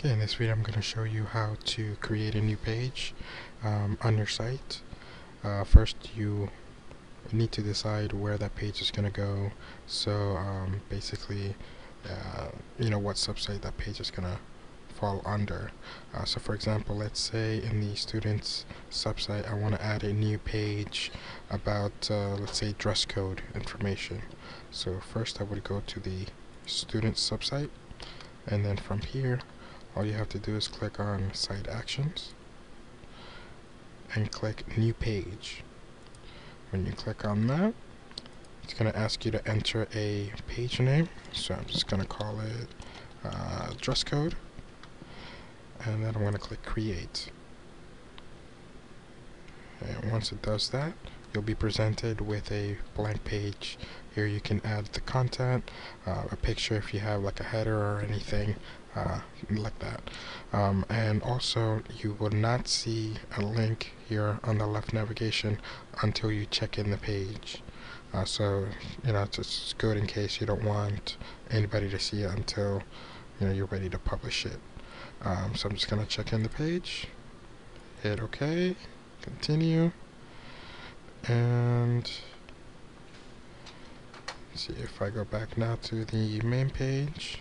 Okay, in this video I'm going to show you how to create a new page um, on your site. Uh, first you need to decide where that page is going to go. So um, basically, uh, you know what subsite that page is going to fall under. Uh, so for example, let's say in the students subsite I want to add a new page about, uh, let's say, dress code information. So first I would go to the students subsite and then from here all you have to do is click on site actions and click new page. When you click on that it's going to ask you to enter a page name. So I'm just going to call it uh, dress code. And then I'm going to click create. And once it does that you'll be presented with a blank page. Here you can add the content uh, a picture if you have like a header or anything uh, like that. Um, and also you will not see a link here on the left navigation until you check in the page. Uh, so you know it's good in case you don't want anybody to see it until you know you're ready to publish it. Um, so I'm just gonna check in the page. Hit OK continue and see if I go back now to the main page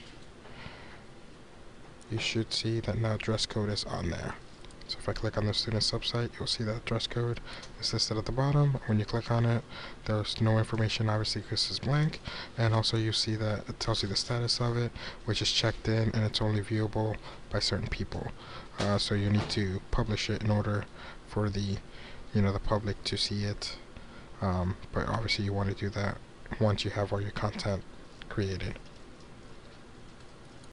you should see that now dress code is on there. So if I click on the student subsite you'll see that dress code is listed at the bottom. When you click on it there's no information obviously because it's blank. And also you see that it tells you the status of it which is checked in and it's only viewable by certain people. Uh, so you need to publish it in order for the you know the public to see it. Um, but obviously you want to do that once you have all your content created